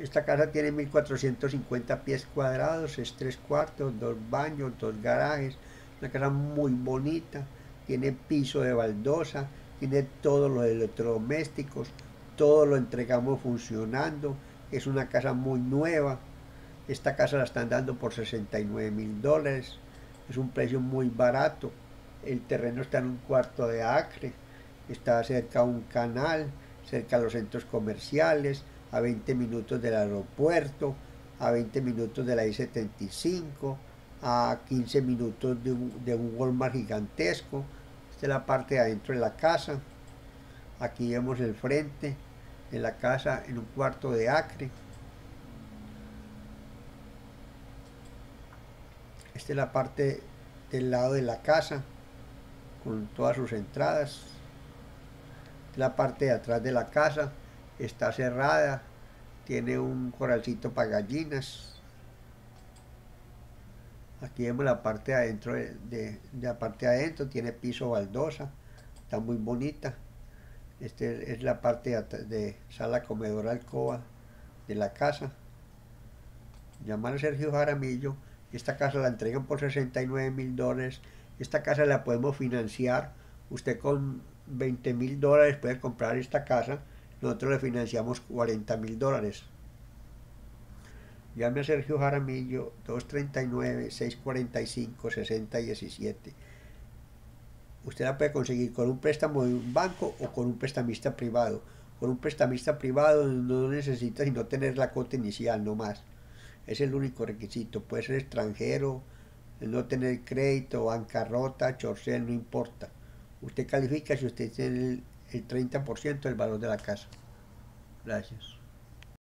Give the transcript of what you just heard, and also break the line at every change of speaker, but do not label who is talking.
Esta casa tiene 1450 pies cuadrados, es tres cuartos, dos baños, dos garajes, una casa muy bonita, tiene piso de baldosa, tiene todos los electrodomésticos, todo lo entregamos funcionando, es una casa muy nueva, esta casa la están dando por 69 mil dólares, es un precio muy barato, el terreno está en un cuarto de acre, está cerca a un canal, cerca a los centros comerciales, a 20 minutos del aeropuerto, a 20 minutos de la I-75, a 15 minutos de un, de un gigantesco. Esta es la parte de adentro de la casa. Aquí vemos el frente de la casa en un cuarto de acre. Esta es la parte del lado de la casa con todas sus entradas. La parte de atrás de la casa está cerrada, tiene un coralcito para gallinas. Aquí vemos la parte de adentro, de, la parte de adentro, tiene piso baldosa, está muy bonita. Este es la parte de, sala comedor alcoba de la casa. Llamar a Sergio Jaramillo. Esta casa la entregan por 69 mil dólares. Esta casa la podemos financiar. Usted con 20 mil dólares puede comprar esta casa nosotros le financiamos 40 mil dólares. Llame a Sergio Jaramillo 239-645-6017. Usted la puede conseguir con un préstamo de un banco o con un prestamista privado. Con un prestamista privado no necesita sino tener la cuota inicial, no más. Es el único requisito. Puede ser extranjero, no tener crédito, bancarrota, chorcel, no importa. Usted califica si usted tiene el el 30% del valor de la casa. Gracias.